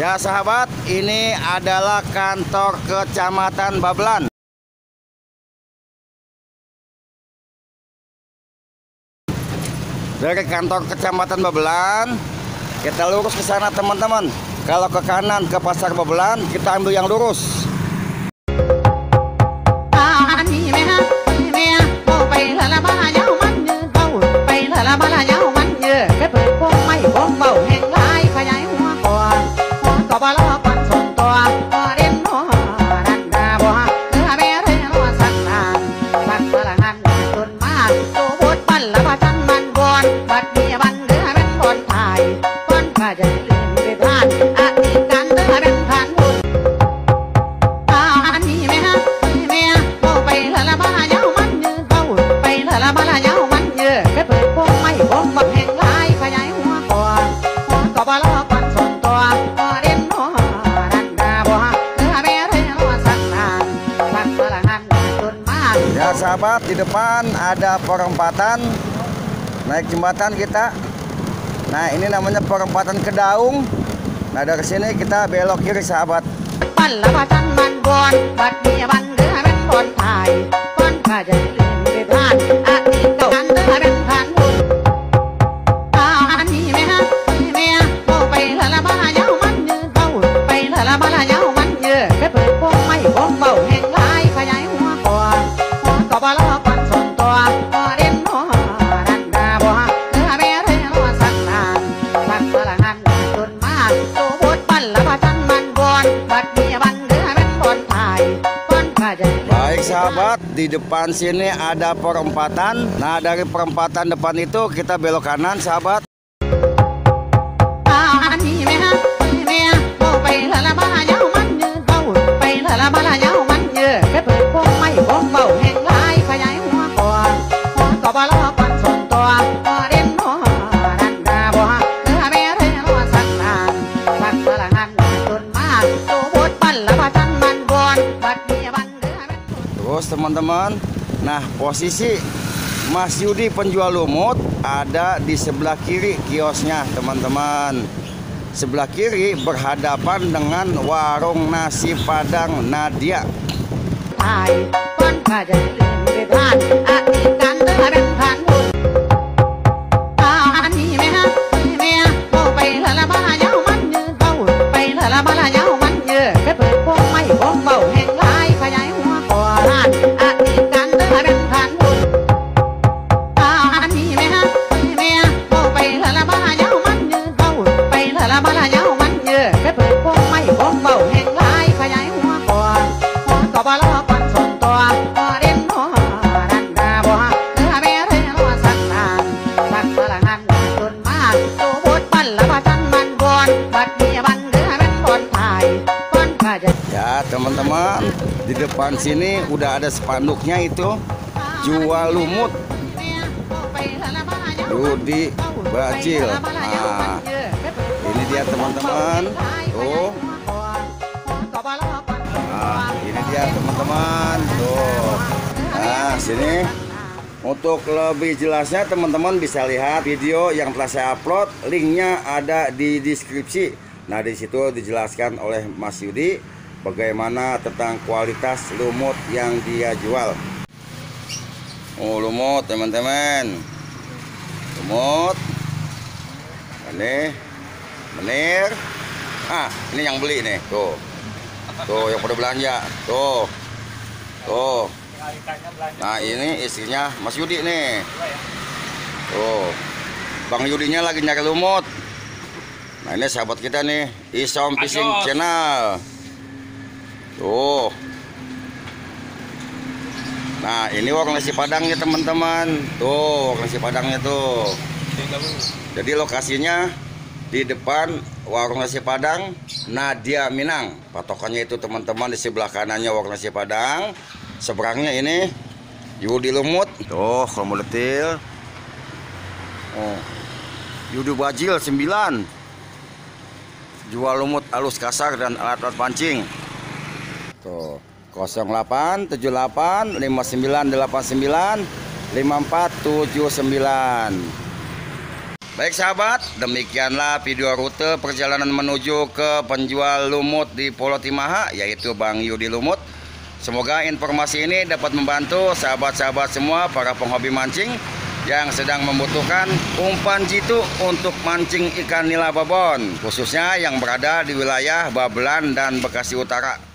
Ya sahabat, ini adalah kantor Kecamatan Babelan. Dari kantor Kecamatan Babelan, kita lurus ke sana teman-teman. Kalau ke kanan ke Pasar Babelan, kita ambil yang lurus. กบ่รอปันส่งตัวบ่เรีนหัวรันดาบัวเนื้อแม่เรียนว่สันนานสันพลังหันจนมาตัวบทบันละบ่จังมันบอนบัดนี้บั sahabat di depan ada perempatan. Naik jembatan kita. Nah ini namanya perempatan Kedaung. Nah dari sini kita belok kiri sahabat. sahabat, di depan sini ada perempatan. Nah, dari perempatan depan itu kita belok kanan, sahabat. teman-teman Nah posisi Mas Yudi penjual lumut ada di sebelah kiri kiosnya teman-teman Sebelah kiri berhadapan dengan warung nasi padang Nadia Hai, teman-teman. Di depan sini udah ada spanduknya itu. Jual lumut. Rudi Bacil. Nah, ini dia teman-teman. Tuh. Nah, ini dia teman-teman. Tuh. Nah sini. Untuk lebih jelasnya teman-teman bisa lihat video yang telah saya upload, linknya ada di deskripsi. Nah di situ dijelaskan oleh Mas Yudi bagaimana tentang kualitas lumut yang dia jual? Oh lumut teman-teman. Lumut. Ini menir. Ah ini yang beli nih. Tuh. Tuh yang pada belanja. Tuh. Tuh. Nah ini istrinya Mas Yudi nih. Tuh. Bang Yudinya lagi nyari lumut. Nah ini sahabat kita nih Isom Fishing Channel. Tuh. Nah, ini wok nasi padangnya teman-teman. Tuh, wok nasi padangnya tuh. Jadi lokasinya di depan warung nasi padang Nadia Minang. Patokannya itu teman-teman di sebelah kanannya warung nasi padang, seberangnya ini Yudi Lumut. Tuh, kalau mau. Oh. Yudi Bajil 9. Jual lumut alus kasar dan alat-alat pancing. Tuh 08 78 5479 Baik sahabat, demikianlah video rute perjalanan menuju ke penjual lumut di Pulau Timaha yaitu Bang Yudi Lumut. Semoga informasi ini dapat membantu sahabat-sahabat semua para penghobi mancing yang sedang membutuhkan umpan jitu untuk mancing ikan nila babon khususnya yang berada di wilayah Babelan dan Bekasi Utara.